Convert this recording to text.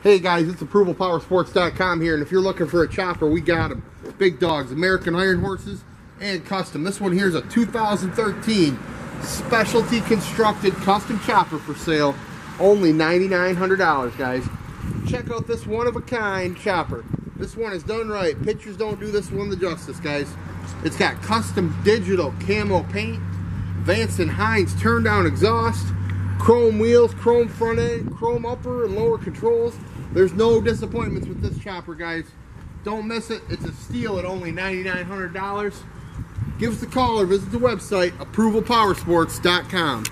Hey guys, it's ApprovalPowersports.com here, and if you're looking for a chopper, we got them. Big dogs, American Iron Horses, and custom. This one here is a 2013 specialty constructed custom chopper for sale. Only $9,900, guys. Check out this one-of-a-kind chopper. This one is done right. Pictures don't do this one the justice, guys. It's got custom digital camo paint, Vance and Hines turn down exhaust, chrome wheels, chrome front end, chrome upper and lower controls. There's no disappointments with this chopper, guys. Don't miss it. It's a steal at only $9,900. Give us a call or visit the website, approvalpowersports.com.